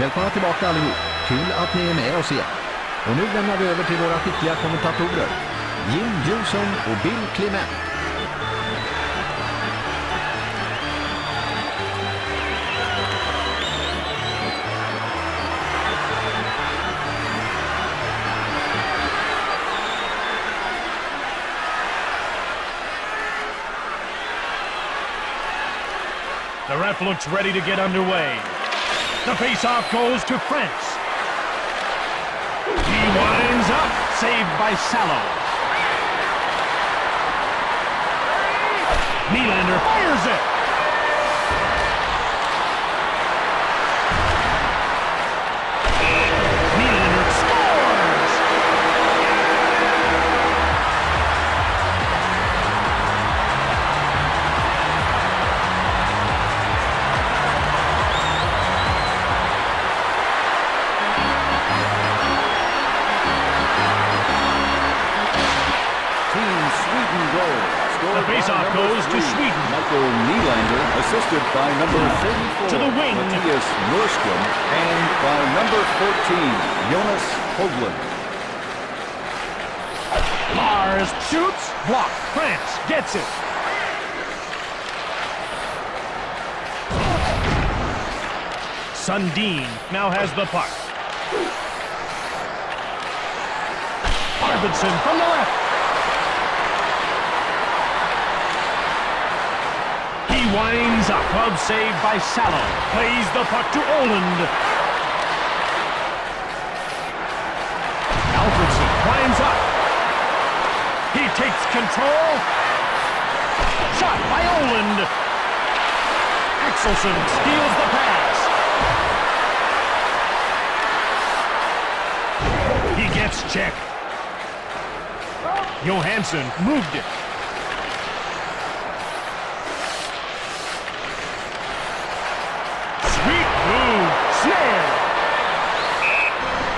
Välkomna tillbaka allihop. Kul att ni är med oss igen. Och nu lämnar vi över till våra skickliga kommentatorer. Jim Jonsson och Bill Clement. The ref looks ready to get underway. The face-off goes to France. He winds up, saved by Salo. Nylander fires it. Team Sweden goal. Scored The faceoff goes to Sweden. Michael Nylander, assisted by number 34, To the wing. Mattias Norstrom, and by number 14, Jonas Hoglund. Mars shoots, blocked. France gets it. Sundin now has the puck. Arvidsson from the left. Winds up. Club saved by Salo. Plays the puck to Ohlund. Alfredsson winds up. He takes control. Shot by Ohlund. Axelsson steals the pass. He gets checked. Johansson moved it. Sweet move. Snare.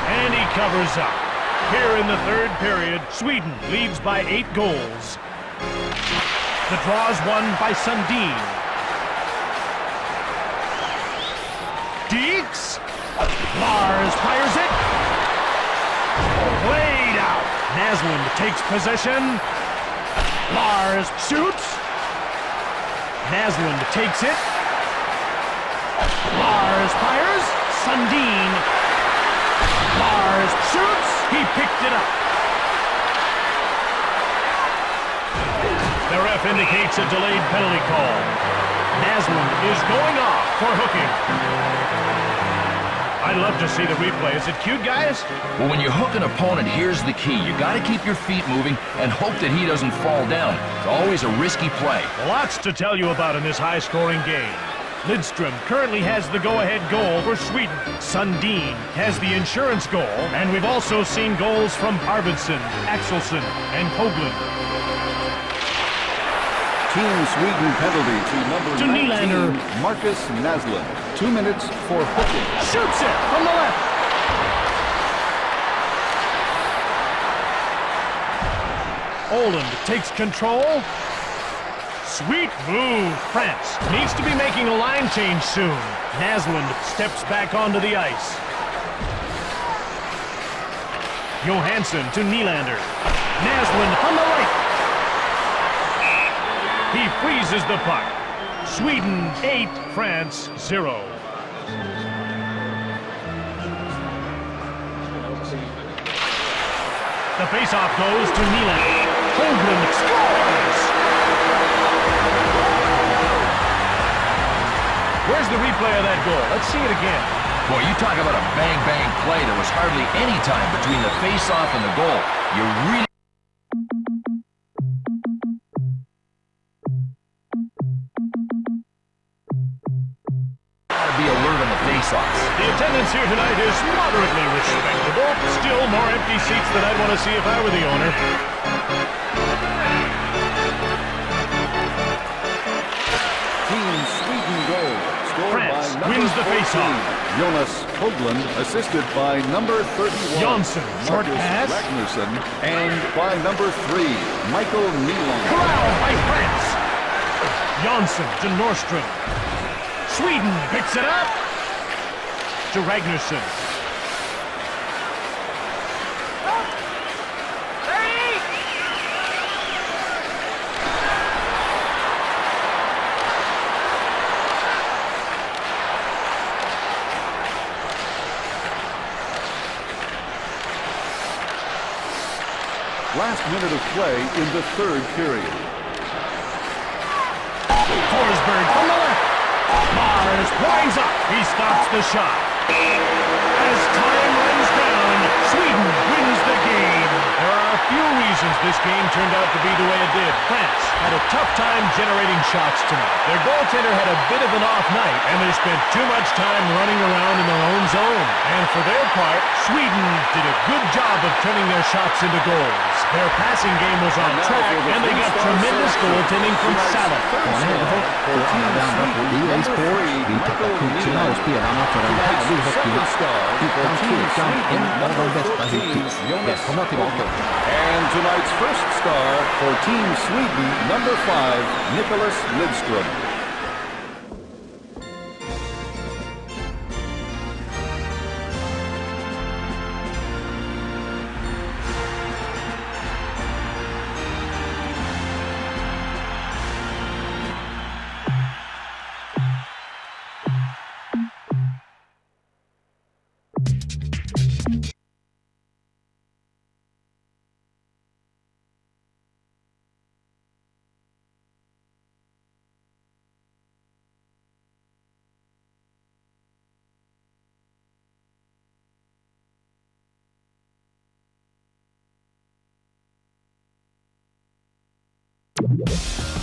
And he covers up. Here in the third period, Sweden leads by eight goals. The draw is won by Sundin. Deeks. Lars fires it. Played out. Naslund takes possession. Lars shoots. Naslund takes it. Lars fires. Sundin. Lars shoots. He picked it up. The ref indicates a delayed penalty call. Naslund is going off for hooking. I'd love to see the replay. Is it cute, guys? Well, when you hook an opponent, here's the key. You got to keep your feet moving and hope that he doesn't fall down. It's always a risky play. Lots to tell you about in this high-scoring game. Lidstrom currently has the go-ahead goal for Sweden. Sundin has the insurance goal, and we've also seen goals from Arvidsson, Axelsson, and Hoglund. Team Sweden penalty to number To 19, Nylander. Marcus Naslund. Two minutes for hooking. Shoots it from the left. Ohlund takes control. Sweet move. France needs to be making a line change soon. Naslund steps back onto the ice. Johansson to Nylander. Naslund from the right. He freezes the puck. Sweden 8, France 0. The faceoff goes to Nylander. Hoglund scores! Where's the replay of that goal? Let's see it again. Boy, you talk about a bang-bang play. There was hardly any time between the face-off and the goal. You really gotta be alert on the face-offs. The attendance here tonight is moderately respectable. Still more empty seats than I'd want to see if I were the owner. Wins the faceoff. Jonas Hoglund, assisted by number 31, Johnson, short pass. Ragnarsson, and by number 3, Michael Nylander. Corralled by France. Janssen to Norstrom. Sweden picks it up. to Ragnarsson. Last minute of play in the third period. Forsberg left. Mars winds up. He stops the shot. As time runs down, Sweden wins the game. There are a few reasons this game turned out to be the way it did. France had a tough time generating shots tonight. Their goaltender had a bit of an off night, and they spent too much time running around in their own zone. And for their part, Sweden did a good job of turning their shots into goals. Their passing game was on track, and they got tremendous goaltending from Salo. Barnen Hedehoff och alla de andra på EA Sports vill tacka coacherna och spelarna för en härlig hockeymatch. Utan tvekan en av de bästa hittills. Välkomna tillbaka. And tonight's first star for Team Sweden, number five, Nicholas Lidstrom. you